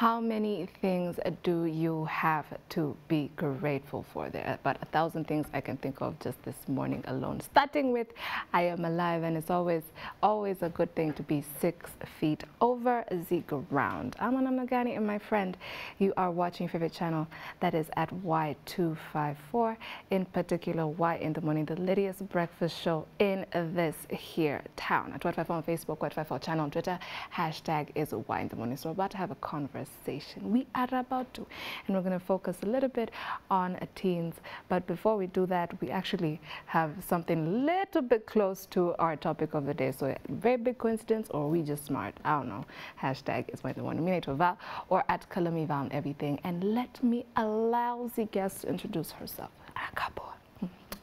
How many things do you have to be grateful for? There are about a thousand things I can think of just this morning alone. Starting with, I am alive, and it's always, always a good thing to be six feet over the ground. I'm Anna Magani, and my friend, you are watching your favorite channel that is at Y254, in particular, Y in the Morning, the latest breakfast show in this here town. At Y254 on Facebook, Y254 channel on Twitter, hashtag is Y in the Morning. So we're about to have a conversation conversation. We are about to, and we're going to focus a little bit on teens. But before we do that, we actually have something a little bit close to our topic of the day. So very big coincidence, or we just smart? I don't know. Hashtag is my the one minute Val or at Kalamiva on everything. And let me allow the guest to introduce herself. Akabo.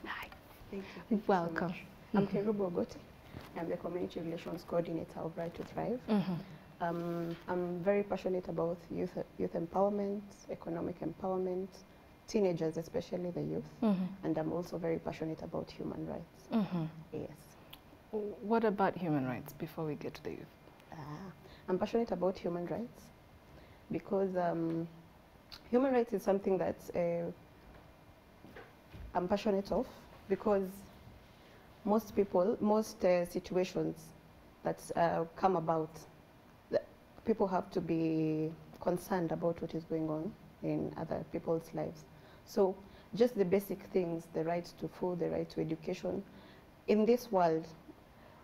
Hi. Thank you. Welcome. So I'm Kerubo Ogoti. I'm the Community Relations Coordinator of Right to Thrive. Mm -hmm. Um, I'm very passionate about youth, youth empowerment, economic empowerment, teenagers, especially the youth. Mm -hmm. And I'm also very passionate about human rights. Mm -hmm. Yes. What about human rights before we get to the youth? Uh, I'm passionate about human rights because um, human rights is something that uh, I'm passionate of because most people, most uh, situations that uh, come about people have to be concerned about what is going on in other people's lives. So just the basic things, the right to food, the right to education. In this world,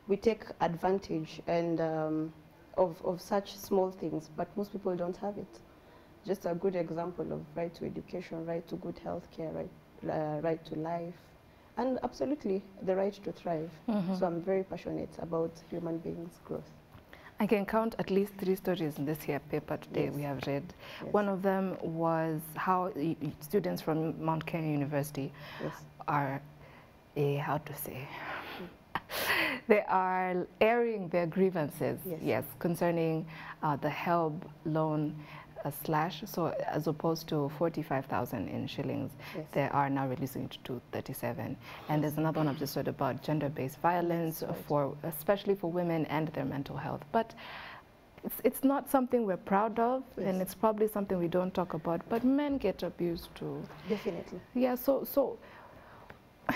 we take advantage and um, of, of such small things, but most people don't have it. Just a good example of right to education, right to good health care, right, uh, right to life, and absolutely the right to thrive. Mm -hmm. So I'm very passionate about human beings' growth. I can count at least three stories in this here paper today yes. we have read. Yes. One of them was how students from Mount Kenya University yes. are, a, how to say, they are airing their grievances, yes, yes concerning uh, the HELB loan a slash. So as opposed to 45,000 in shillings, yes. they are now reducing it to 37. And there's another one I've just read about gender-based violence right. for, especially for women and their mental health. But it's, it's not something we're proud of, yes. and it's probably something we don't talk about, but men get abused too. Definitely. Yeah, so, so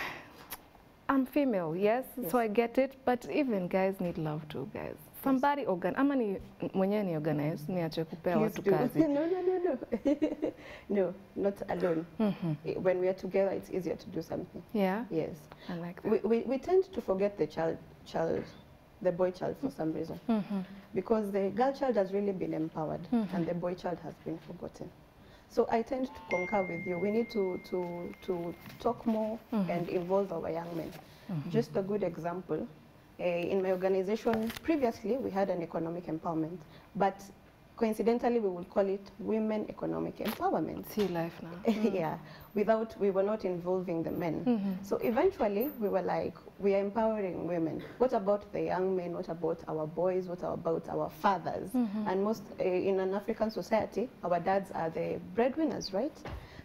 I'm female, yes, yes, so I get it, but even guys need love too, guys. Somebody organ ama ni mwenyewe ni organize niache kupea watu kazi. no, no, no, no. no, not alone. Mm -hmm. When we are together, it's easier to do something. Yeah? Yes. I like that. We, we, we tend to forget the child, child, the boy child for some reason. Mm -hmm. Because the girl child has really been empowered mm -hmm. and the boy child has been forgotten. So I tend to concur with you. We need to, to, to talk more mm -hmm. and involve our young men. Mm -hmm. Just a good example, uh, in my organization, previously we had an economic empowerment, but coincidentally we would call it women economic empowerment. See life now. Mm. yeah, without, we were not involving the men. Mm -hmm. So eventually we were like, we are empowering women. What about the young men? What about our boys? What about our fathers? Mm -hmm. And most, uh, in an African society, our dads are the breadwinners, right?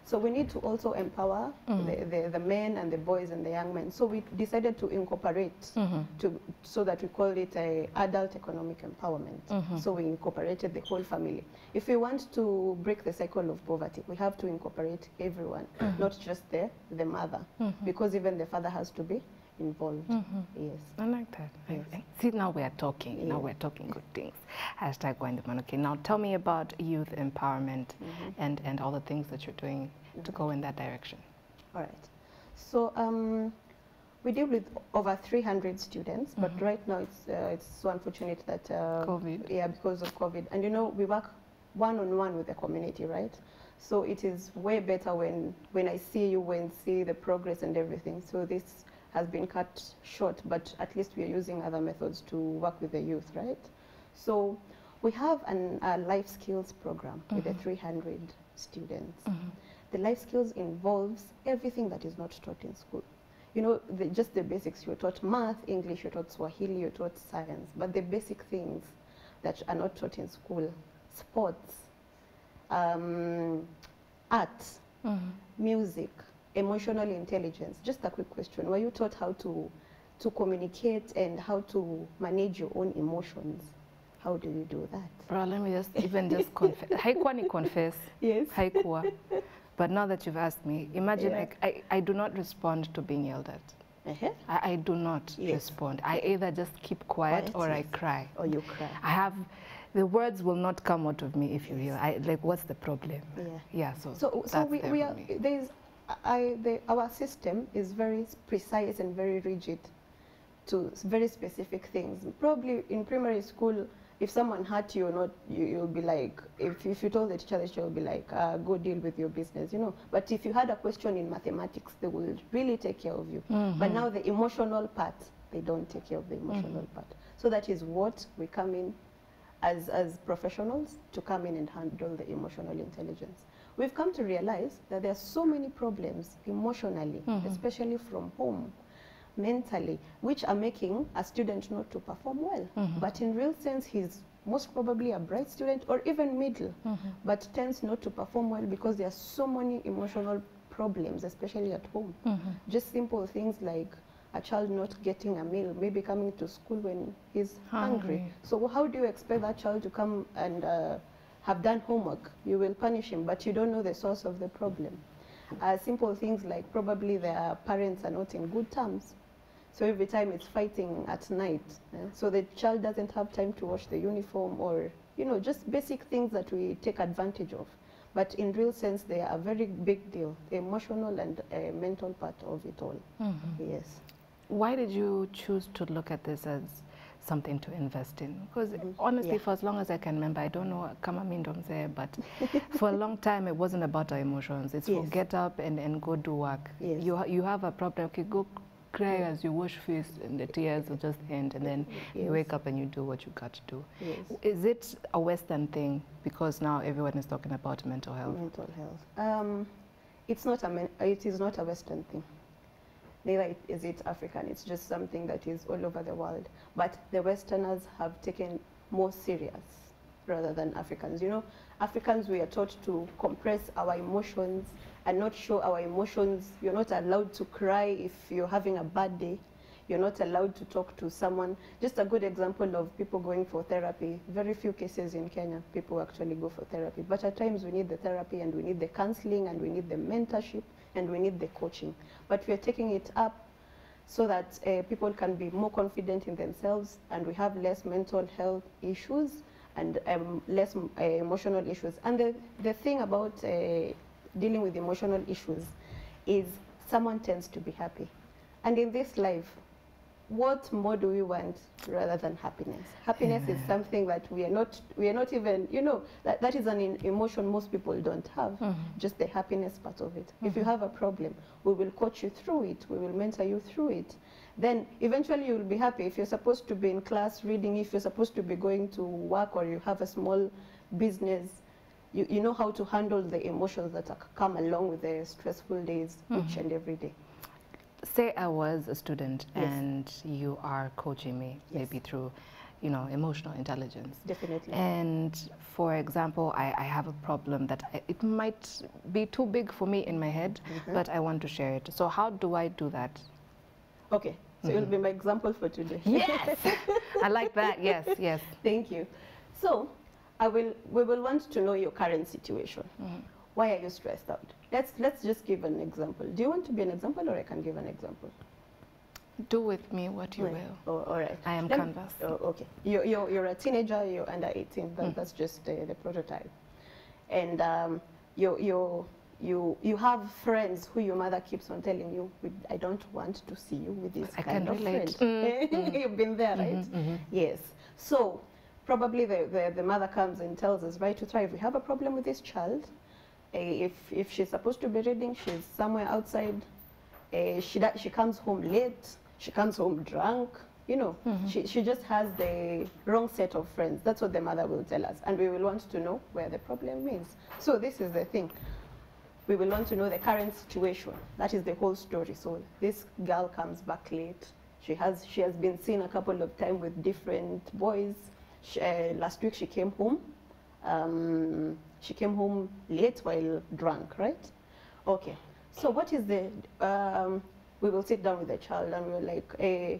So we need to also empower Mm. the, the, the men and the boys and the young men. So we decided to incorporate Mhm. to, so that we call it a adult economic empowerment. Mhm. So we incorporated the whole family. If we want to break the cycle of poverty, we have to incorporate everyone, not just the, the mother, Mhm. because even the father has to be involved. Mhm. Yes. I like that. Yes. I- See, now we are talking. Now we're talking good things. Hashtag. Okay, now tell me about youth empowerment and, and all the things that you're doing to go in that direction. All right. So um, we deal with over 300 students, but right now it's uh, it's so unfortunate that uh, COVID. Yeah, because of COVID. And you know, we work one on one with the community, right? So it is way better when when I see you, when see the progress and everything. So this has been cut short, but at least we are using other methods to work with the youth, right? So we have an, a life skills program with the mm-hmm. 300 students. Mm-hmm. The life skills involves everything that is not taught in school. You know, the, just the basics. You're taught math, English, you're taught Swahili, you're taught science, but the basic things that are not taught in school, sports, um, art, mm-hmm. music, emotional intelligence. Just a quick question. Were you taught how to, to communicate and how to manage your own emotions? How do you do that? Bro, let me just even just confess. Haikuwa ni confess. Yes. Haikuwa. But now that you've asked me, imagine Yeah. I, I, I do not respond to being yelled at. Uh-huh. I, I do not Yes. respond. I either just keep quiet, or I cry. Or you cry. I have, the words will not come out of me if you real. I like, what's the problem? Yeah. Yeah. So. So, so we, we are, me. I, the, our system is very precise and very rigid to very specific things. Probably in primary school, if someone hurt you or not, you, you'll be like, if, if you told the teacher, will be like, uh, go deal with your business, you know. But if you had a question in mathematics, they will really take care of you. But now the emotional part, they don't take care of the emotional part. So that is what we come in as, as professionals to come in and handle the emotional intelligence. We've come to realize that there are so many problems emotionally, mm-hmm. especially from home, mentally, which are making a student not to perform well. Mm-hmm. But in real sense, he's most probably a bright student or even middle, mm-hmm. but tends not to perform well because there are so many emotional problems, especially at home. Just simple things like a child not getting a meal, maybe coming to school when he's hungry. Hungry. So how do you expect that child to come and uh, have done homework? You will punish him, but you don't know the source of the problem. Uh, simple things like probably their parents are not in good terms. So every time it's fighting at night. eh, So the child doesn't have time to wash the uniform or, you know, just basic things that we take advantage of. But in real sense, they are a very big deal, the emotional and uh, mental part of it all. Yes. Why did you choose to look at this as something to invest in? Because honestly, Yeah. for as long as I can remember, I don't know what kama mi ndo mzee, but for a long time it wasn't about our emotions. It's for Yes. get up and, and go do work. Yes. You ha- you have a problem, okay, go cry as you wash face and the tears will just end and then Yes. you wake up and you do what you got to do. Yes. Is it a Western thing because now everyone is talking about mental health? Mental health. Um, it's not a it is not a Western thing. Neither is it African. It's just something that is all over the world. But the Westerners have taken more serious rather than Africans. You know, Africans we are taught to compress our emotions and not show our emotions. You're not allowed to cry if you're having a bad day. You're not allowed to talk to someone. Just a good example of people going for therapy. Very few cases in Kenya, people actually go for therapy. But at times we need the therapy and we need the counseling and we need the mentorship and we need the coaching. But we are taking it up so that uh, people can be more confident in themselves and we have less mental health issues and um, less uh, emotional issues. And the, the thing about uh, dealing with emotional issues is someone tends to be happy. And in this life, what more do we want rather than happiness? Happiness is something that we are not, we are not even, you know, that, that is an in- emotion most people don't have, mm-hmm. just the happiness part of it. If you mm-hmm. have a problem, we will coach you through it, we will mentor you through it. Then eventually you will be happy. If you're supposed to be in class reading, if you're supposed to be going to work or you have a small business, you, you know how to handle the emotions that are, come along with the stressful days mm-hmm. each and every day. Say I was a student Yes. and you are coaching me, Yes. maybe through, you know, emotional intelligence. Definitely. And for example, I, I have a problem that I, it might be too big for me in my head, Mm-hmm. but I want to share it. So how do I do that? Okay, so you'll be my example for today. Yes, I like that. Yes, yes. Thank you. So, I will. We will want to know your current situation. Why are you stressed out? Let's let's just give an example. Do you want to be an example, or I can give an example? Do with me what you Right. will. Oh, all right. I am Let me- canvas. Oh, okay. You're, you're, you're a teenager. You're under 18. That, That's just uh, the prototype. And um, you you you you have friends who your mother keeps on telling you, I don't want to see you with this I kind of relate. friend. You've been there, right? Yes. So probably the, the, the mother comes and tells us, right to thrive, we have a problem with this child. Uh, if, if she's supposed to be reading, she's somewhere outside. Uh, she, she comes home late. She comes home drunk. You know, she, she just has the wrong set of friends. That's what the mother will tell us. And we will want to know where the problem is. So this is the thing. We will want to know the current situation. That is the whole story. So this girl comes back late. She has, she has been seen a couple of times with different boys. She, uh, last week she came home. Um, she came home late while drunk, right? Okay. So what is the, um, we will sit down with the child and we will like, eh,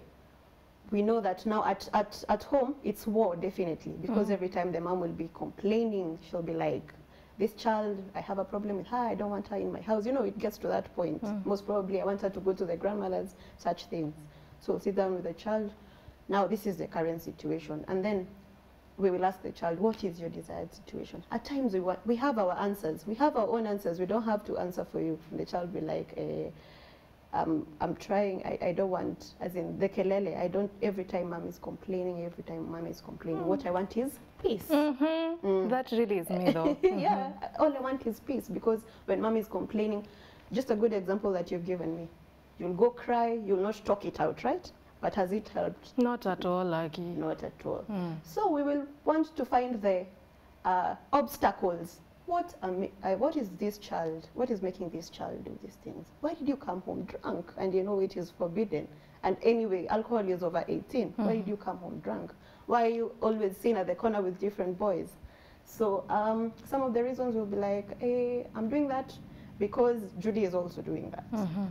we know that now at, at, at home it's war definitely. Because every time the mom will be complaining she'll be like this child i have a problem with her i don't want her in my house. You know it gets to that point. Most probably i want her to go to the grandmother's such things. So sit down with the child. Now this is the current situation. And then we will ask the child what is your desired situation? At times we want we have our answers. We have our own answers. We don't have to answer for you. The child will be like eh, um, I'm trying, I, I don't want, as in the kelele, I don't, every time mom is complaining, every time mom is complaining, what I want is peace. Mhm. That really is me though. yeah, all I want is peace because when mom is complaining, just a good example that you've given me, you'll go cry, you'll not talk it out, right? But has it helped? Not at all, Lucky. Not at all. So we will want to find the uh, obstacles. What, uh, what is this child, what is making this child do these things? Why did you come home drunk and you know it is forbidden? And anyway, alcohol is over 18. Why did you come home drunk? Why are you always seen at the corner with different boys? So um, some of the reasons will be like, hey, I'm doing that because Judy is also doing that.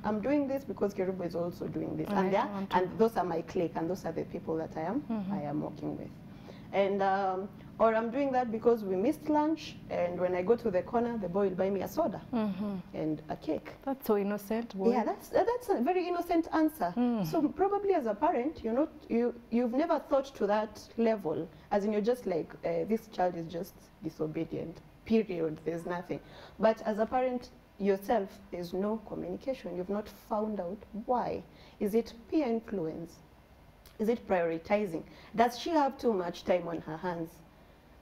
I'm doing this because Kerubo is also doing this. And, yeah, and those are my clique and those are the people that I am, I am working with. And, um, or I'm doing that because we missed lunch and when I go to the corner, the boy will buy me a soda and a cake. That's so innocent. Boy. Yeah, that's uh, that's a very innocent answer. So probably as a parent, you're not you you've never thought to that level, as in you're just like uh, this child is just disobedient. Period. There's nothing. But as a parent yourself, there's no communication. You've not found out why. Is it peer influence? Is it prioritizing? Does she have too much time on her hands?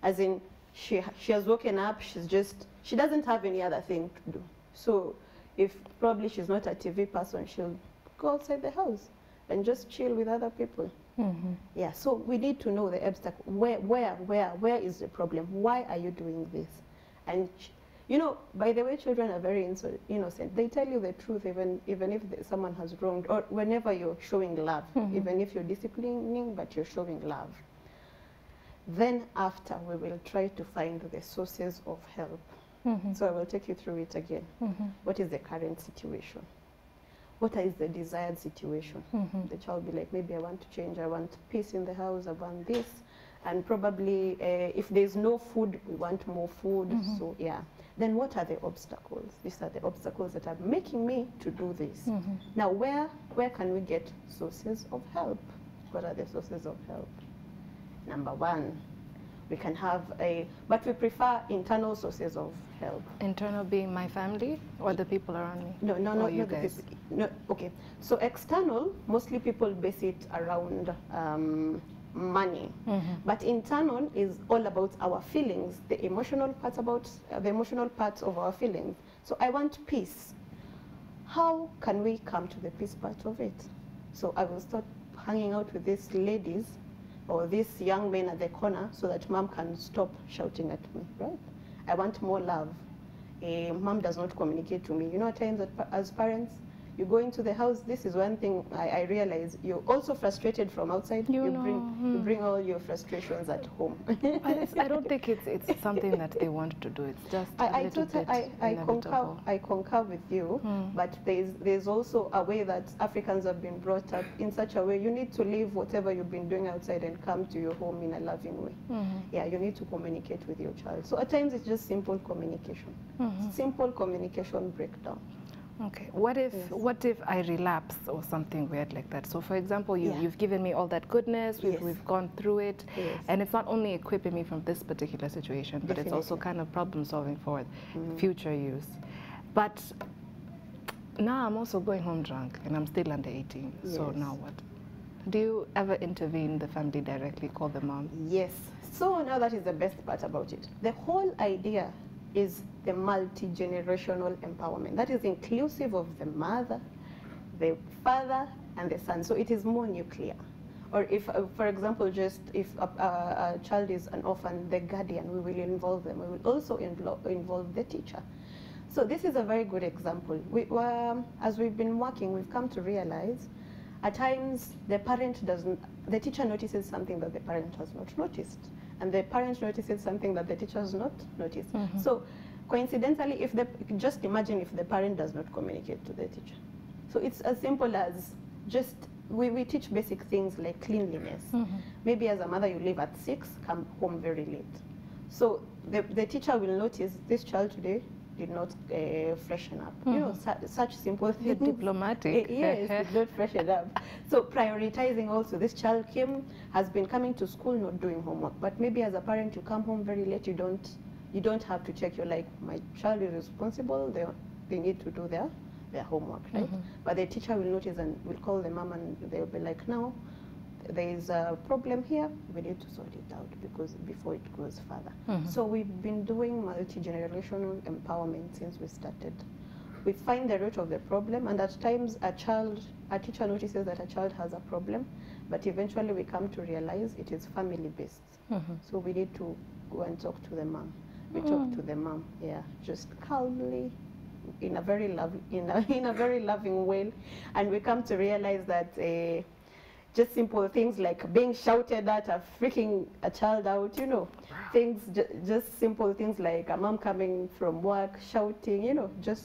As in, she, she has woken up, she's just, she doesn't have any other thing to do. So if probably she's not a TV person, she'll go outside the house and just chill with other people. Mhm. Yeah, so we need to know the obstacle. Where, where, where, where is the problem? Why are you doing this? And you know, by the way, children are very innocent. They tell you the truth, even even if the- someone has wronged, or whenever you're showing love, even if you're disciplining, but you're showing love. Then after, we will try to find the sources of help. Mhm. So I will take you through it again. Mhm. What is the current situation? What is the desired situation? Mhm. The child will be like, maybe I want to change, I want peace in the house, I want this. And probably uh, if there's no food, we want more food. So yeah. Then what are the obstacles? These are the obstacles that are making me to do this. Mhm. Now where, where can we get sources of help? What are the sources of help? Number one, we can have a, but we prefer internal sources of help. Internal being my family or the people around me? No, no, no, you guys? no. Okay, so external, mostly people base it around um, money, Mhm. but internal is all about our feelings, the emotional parts about uh, the emotional parts of our feelings. So I want peace. How can we come to the peace part of it? So I will start hanging out with these ladies or these young men at the corner so that mom can stop shouting at me, right? I want more love. Eh, mom does not communicate to me. You know, at times that as parents, you go into the house, this is one thing I, I realize. You're also frustrated from outside. You bring, you know, bring all your frustrations at home. I don't think it's it's something that they want to do. It's just a I, I, little totally, bit I, I concur. I concur with you, Mm. but there's, there's also a way that Africans have been brought up in such a way. You need to leave whatever you've been doing outside and come to your home in a loving way. Mhm. Yeah, you need to communicate with your child. So at times it's just simple communication. Mhm. Simple communication breakdown. Okay. What if Yes. what if I relapse or something weird like that? So for example, you, Yeah. you've given me all that goodness, we've, Yes. we've gone through it, Yes. and it's not only equipping me from this particular situation, but it's also kind of problem solving for Mhm. future use. But now I'm also going home drunk and I'm still under 18. So now what? Do you ever intervene the family directly, call the mom? Yes. So now that is the best part about it. The whole idea is the multi-generational empowerment. That is inclusive of the mother, the father, and the son. So it is more nuclear. Or if, uh, for example, just if a, a, a child is an orphan, the guardian, we will involve them. We will also involve the teacher. So this is a very good example. We, um, as we've been working, we've come to realize at times the parent doesn't, the teacher notices something that the parent has not noticed. And the parent notices something that the teacher has not noticed. Mhm. So coincidentally, if the, just imagine if the parent does not communicate to the teacher. So it's as simple as just we, we teach basic things like cleanliness. Maybe as a mother, you leave at six, come home very late. So the, the teacher will notice this child today did not uh, freshen up. You know, su- such simple things. diplomatic. Eh, yes, did not freshen up. So prioritizing also, this child came, has been coming to school not doing homework, but maybe as a parent you come home very late, you don't, you don't have to check. You're like, my child is responsible. They, they need to do their, their homework, right? But the teacher will notice and will call the mom and they'll be like, now there is a problem here. We need to sort it out because before it goes further. Mm-hmm. So we've been doing multi-generational empowerment since we started. We find the root of the problem and at times a child a teacher notices that a child has a problem but eventually we come to realize it is family based mm-hmm. so we need to go and talk to the mom. We talk mm-hmm. to the mom yeah just calmly in a very love in a, in a very loving way. And we come to realize that uh, just simple things like being shouted at or freaking a child out, you know, things, ju- just simple things like a mom coming from work shouting, you know, just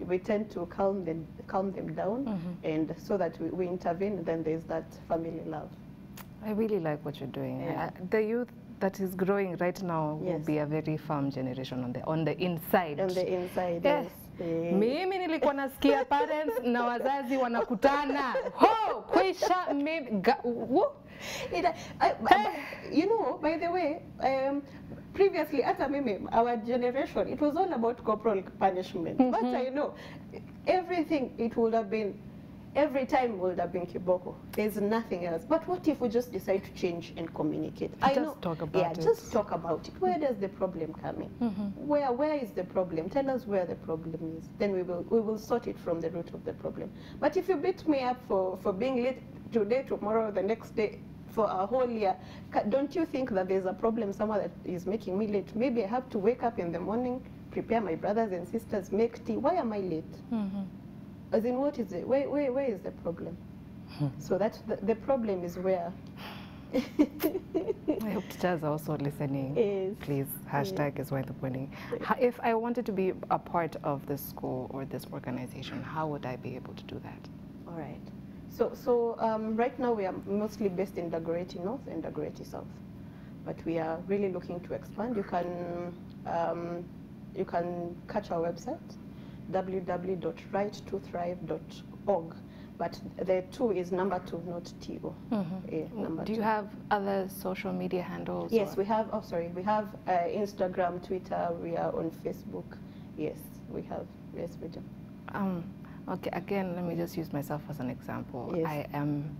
we tend to calm them, calm them down, and so that we, we intervene, then there's that family love. I really like what you're doing. Yeah. Uh, the youth that is growing right now will be a very firm generation on the on the inside. On the inside, Yes. yes. Mimi nilikuwa nasikia parents na wazazi wanakutana. Ho, kwisha mimi. Ga, uh, It, I, I, you know, by the way, um, previously, hata mimi, our generation, it was all about corporal punishment. But I know, everything, it would have been, every time we would have been kiboko. There's nothing else. But what if we just decide to change and communicate? I Just know, talk yeah, about it. just talk about it. Where does the problem come in? Mm-hmm. Where, where is the problem? Tell us where the problem is. Then we will, we will sort it from the root of the problem. But if you beat me up for, for being late today, tomorrow, the next day, for a whole year, don't you think that there's a problem somewhere that is making me late? Maybe I have to wake up in the morning, prepare my brothers and sisters, make tea. Why am I late? Mm-hmm. As in, what is it? Where, where, where is the problem? so that's the, the problem is where I hope teachers are also listening. is Please, hashtag is worth winning. Ho- If I wanted to be a part of this school or this organization, how would I be able to do that? All right. So, so um, right now we are mostly based in Dagoretti North and Dagoretti South, but we are really looking to expand. You can um, you can catch our website www.right2thrive.org, but the two is number two, not to. Eh, number Do you two. have other social media handles? Yes, or- we have. Oh, sorry, we have uh, Instagram, Twitter. We are on Facebook. Yes, we have. Yes, we do. Um, okay, again, let me just use myself as an example. Yes. I am,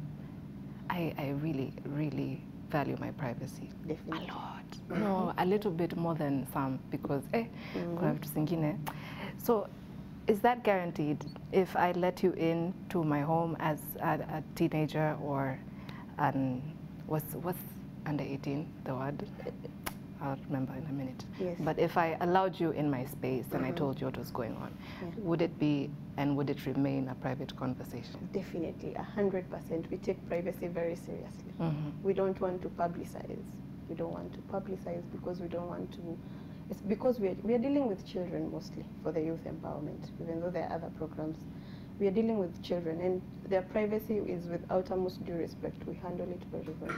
I, I really, really value my privacy. Definitely. A lot. No, a little bit more than some because, eh, kuna vitu zingine. So, is that guaranteed if I let you in to my home as a, a teenager or an, what's, what's under 18, the word? I'll remember in a minute. Yes. But if I allowed you in my space and I told you what was going on, Yeah. would it be and would it remain a private conversation? Definitely, a hundred percent. We take privacy very seriously. Mhm. We don't want to publicize. We don't want to publicize because we don't want to. It's because we are, we are dealing with children mostly for the youth empowerment, even though there are other programs. We are dealing with children, and their privacy is with utmost due respect. We handle it very well.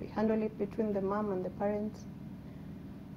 We handle it between the mom and the parents,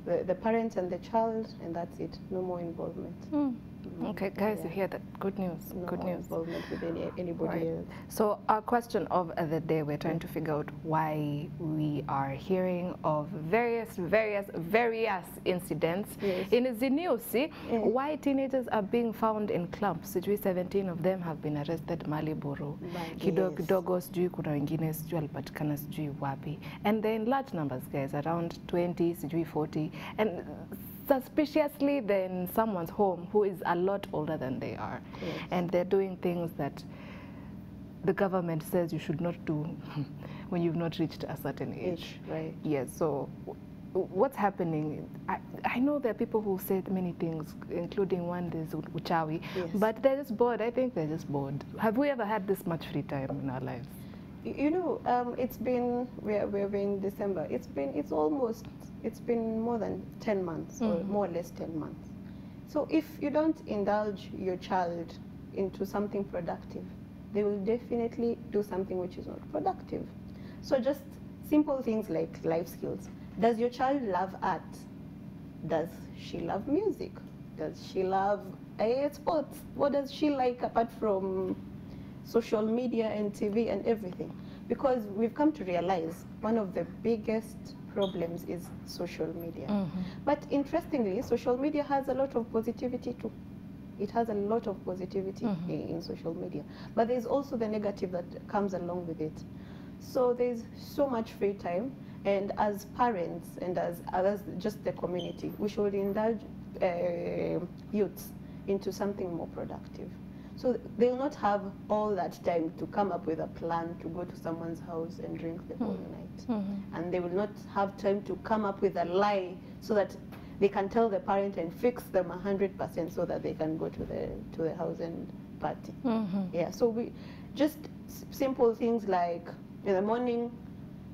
the, the parents and the child, and that's it. No more involvement. Mm. Okay, guys, you hear that? Good news. No Good news. involvement with any, anybody Right. else. So our question of the day, we're trying to figure out why we are hearing of various, various, various incidents Yes. in Zinusi. Yeah. Why teenagers are being found in clumps. Sijui 17 of them have been arrested Maliburu. Kidogo kidogo sijui kuna wengine sijui alipatikana sijui wapi. And they're in large numbers, guys, around 20, sijui 40. And suspiciously they're someone's home who is a lot older than they are. Yes. And they're doing things that the government says you should not do when you've not reached a certain age. Age, right? Yes, so w- what's happening? I, I know there are people who say many things, including one is uchawi, Yes. but they're just bored. I think they're just bored. Have we ever had this much free time in our lives? You know, um, it's been we're we're in December. It's been it's almost it's been more than ten months or Mhm. more or less ten months. So if you don't indulge your child into something productive, they will definitely do something which is not productive. So just simple things like life skills. Does your child love art? Does she love music? Does she love uh, sports? What does she like apart from social media and TV and everything? Because we've come to realize one of the biggest problems is social media. Mhm. But interestingly, social media has a lot of positivity too. It has a lot of positivity Mhm. in, in social media. But there's also the negative that comes along with it. So there's so much free time. And as parents and as, as just the community, we should indulge uh, youths into something more productive. So they'll not have all that time to come up with a plan to go to someone's house and drink the whole night. Mhm. and they will not have time to come up with a lie so that they can tell the parent and fix them 100% so that they can go to the to the house and party. Mhm. yeah so we just s- simple things like in the morning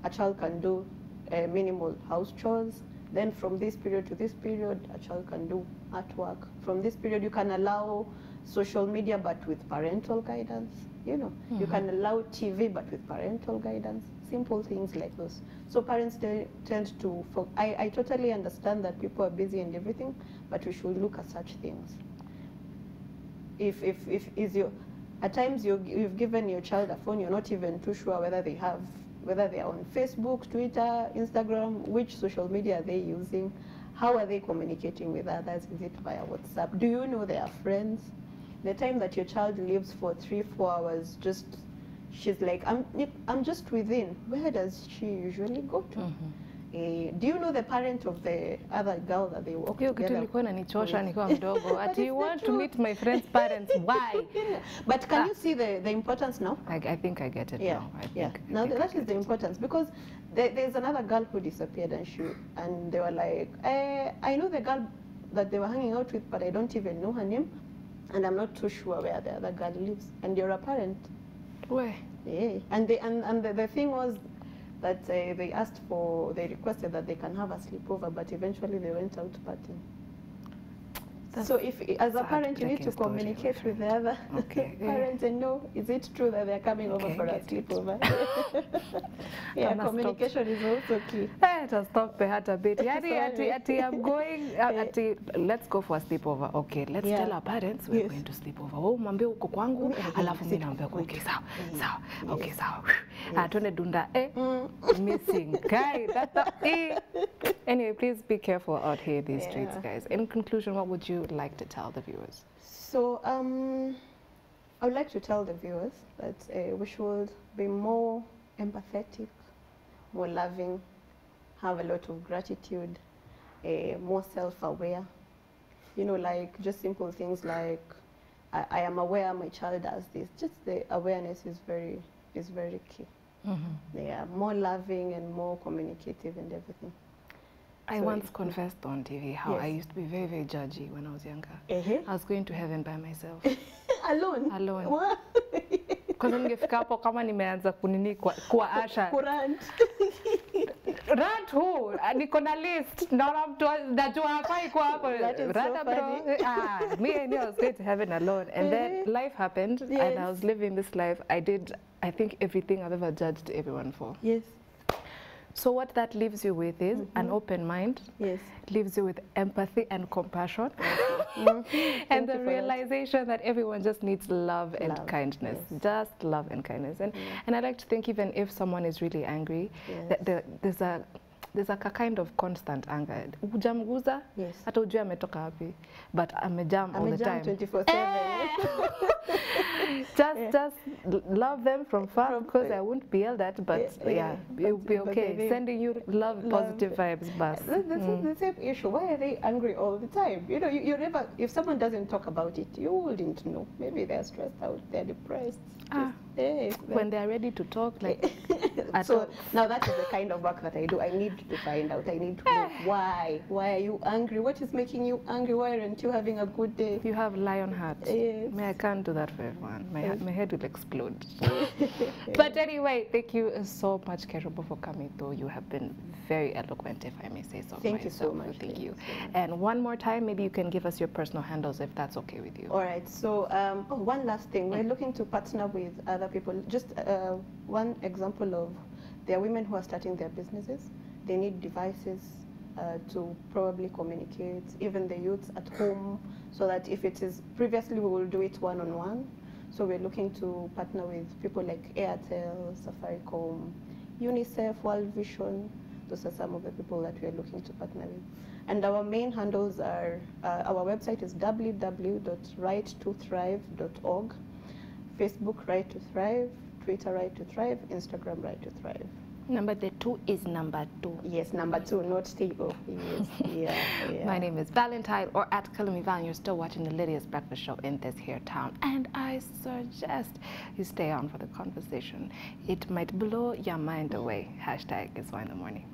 a child can do uh, minimal house chores. Then from this period to this period a child can do artwork. From this period you can allow social media but with parental guidance you know. You Mhm. can allow tv but with parental guidance. Simple things like those so parents tend to I, I totally understand that people are busy and everything but we should look at such things. If if if is your at times you you've given your child a phone you're not even too sure whether they have whether they are on facebook twitter instagram which social media are they using? How are they communicating with others? Is it via whatsapp? Do you know their friends the time that your child leaves for three four hours just she's like i'm i'm just within. Where does she usually go to? Mhm. Eh, do you know the parent of the other girl that they walk hiyo kitu ilikuwa inanichosha nikiwa mdogo. Ati it's you want to meet my friend's parents? Why? But can Ah. you see the, the importance now? I, I think I get it yeah now. I think, yeah I now think I that is get the it. importance because there, there's another girl who disappeared and she and they were like eh, i know the girl that they were hanging out with but i don't even know her name and i'm not too sure where the other girl lives. And you're a parent. Where? yeah. And they and, and the, the thing was that uh, they asked for they requested that they can have a sleepover but eventually they went out partying That's so if as a parent you need to story, communicate with the other Okay. parent and know is it true that they're coming over for a sleepover yeah Kama communication is also key Eh, it has stopped me hat a bit. Yati, ati, ati, I'm going, uh, Eh. ati, let's go for a sleepover. Okay, let's Yeah. tell our parents we're Yes. going to sleep over. Wewe mwambie uko kwangu, alafu mimi naambia kwa. Okay, sawa, Mm, sawa. Okay, sawa. Ah, tuende dunda. Eh, Mm. missing. Guy, that's the, eh. Anyway, please be careful out here these these streets, guys. In conclusion, what would you like to tell the viewers? So um, I would like to tell the viewers that uh, we should be more empathetic, more loving, have a lot of gratitude, uh, more self-aware. You know, like just simple things like I, I am aware my child does this. Just the awareness is very is very key. They are more loving and more communicative and everything. I So once confessed on TV how yes. I used to be very, very judgy when I was younger. Uh-huh. I was going to heaven by myself. Alone. Alone. What? Kwanza ningefika hapo kama nimeanza kunini kwa, kwa Asha. Kurant. Rant who? Ah, Niko na list. Naona mtu najua hafai kwa hapo. That is so bro. funny. Ah, me and you, I was going to heaven alone. And then Mhm. life happened yes. and I was living this life. I did, I think, everything I've ever judged everyone for. Yes. So what that leaves you with is an open mind, Yes. leaves you with empathy and compassion. Mhm. and Thank the for that. realization that everyone just needs love and Love, kindness yes. just love and kindness and and i like to think even if someone is really angry Yes. that the, there's a there's like a kind of constant anger hujamguza Yes. hata ujue ametoka wapi but amejam all the time 24/7. just Yeah. just love them from far because i won't be yelled at but Yeah, yeah, yeah, you'll but- be okay sending you love, Love. positive vibes bus This That's Mm. the same issue. Why are they angry all the time? You know, you, you never. If someone doesn't talk about it, you wouldn't know. Maybe they're stressed out. They're depressed. Ah, Yes, when they're ready to talk, like so all. now that is the kind of work that I do. I need to find out. I need to know why. Why are you angry? What is making you angry? Why aren't you having a good day? You have lion heart. Yes. Me, I can't do that for everyone. My, Yes. my head will explode. but anyway, thank you so much, Kerubo, for coming through. You have been very eloquent, if I may say so. Thank you so much. Thank you. you. And one more time, maybe you can give us your personal handles if that's okay with you. All right. So, um, oh, one last thing. We're looking to partner with other people. Just uh, one example of there are women who are starting their businesses. They need devices uh, to probably communicate, even the youths at home, so that if it is previously we will do it one on one. So we're looking to partner with people like Airtel, Safaricom, UNICEF, World Vision. Those are some of the people that we're looking to partner with. And our main handles are, uh, our website is www.right2thrive.org, Facebook Right to Thrive, Twitter Right to Thrive, Instagram Right to Thrive. Number the two is number two. Yes, number two, not T-O. Yes, yeah, yeah. My name is Valentine or at Kalumi Val. You're still watching the Lydia's Breakfast Show in this here town. And I suggest you stay on for the conversation. It might blow your mind away. Hashtag is why in the morning.